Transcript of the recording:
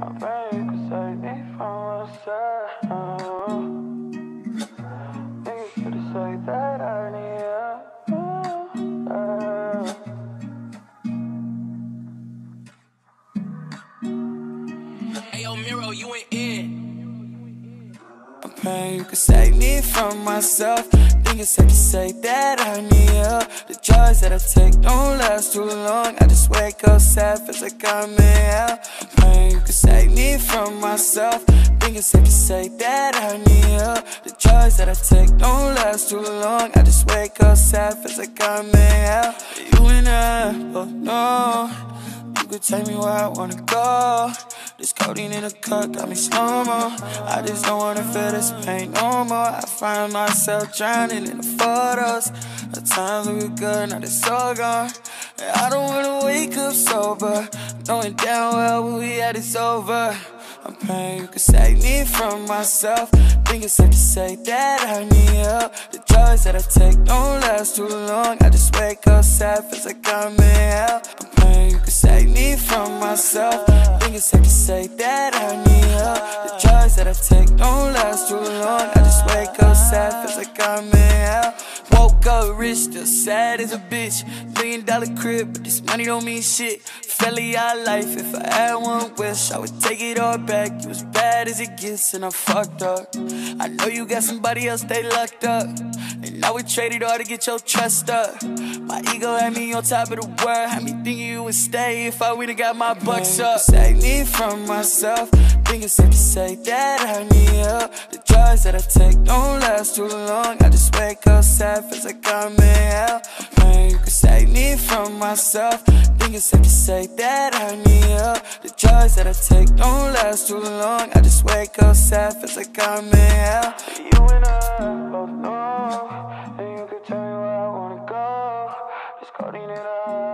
You can save me from myself. Niggas should've said that I need help. Hey, yo, Miro, you ain't in. I'm praying you can save me from myself. Think it's safe to say that I need help. The drugs that I take don't last too long. I just wake up sad, feels like I'm in hell. Praying you can me from myself. Think it's safe to say that I need help. The drugs that I take don't last too long. I just wake up sad, feels like I'm in hell. You and I both know. You could take me where I wanna go. This codeine in the cup got me slow mo. I just don't wanna feel this pain no more. I find myself drowning in the photos. The times we were good, now they're so gone. I don't wanna wake up sober, knowing damn well what we had is over. I'm praying you can save me from myself. Think it's safe to say that I need help. The drugs that I take don't last too long. I just wake up sad, feels like I'm in hell. I'm praying you can save me from myself. Think it's safe to say that I need help. The drugs that I take don't last too long. I just wake up sad, feels like I'm in hell. Up rich, still sad as a bitch. Million dollar crib, but this money don't mean shit. Felly our life, if I had one wish, I would take it all back. You as bad as it gets, and I fucked up. I know you got somebody else they locked up. And now we traded all to get your trust up. My ego had me on top of the world, had me thinking you would stay if I would've got my bucks up. Save me from myself. Think it's safe to say that I need help meds that I take don't last too long. I just wake up sad, feels like I'm in hell. Man, you can save me from myself. Think it's safe to say that I need help. The drugs that I take don't last too long. I just wake up sad, feels like I'm in hell. You and I both know And you can tell me where I wanna go. Just calling it up